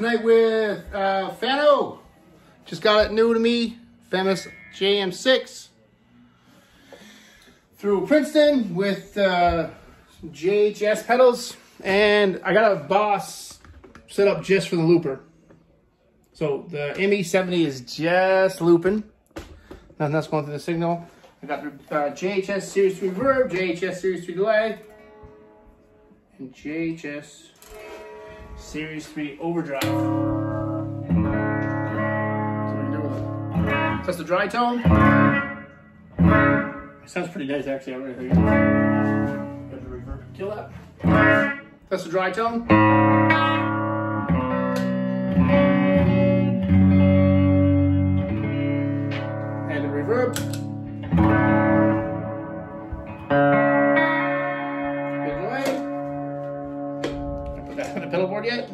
tonight with uh, Fano. Just got it new to me, Fano Omnis JM6. Through Princeton with uh, JHS pedals. And I got a Boss set up just for the looper. So the ME70 is just looping. Nothing else going through the signal. I got the uh, JHS Series 3 reverb, JHS Series 3 delay, and JHS Series 3 overdrive. So we can do it. Test the dry tone. sounds pretty nice actually. I'm gonna Got the reverb. Kill that. Test the dry tone. That